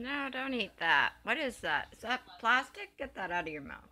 No, don't eat that. What is that? Is that plastic? Get that out of your mouth.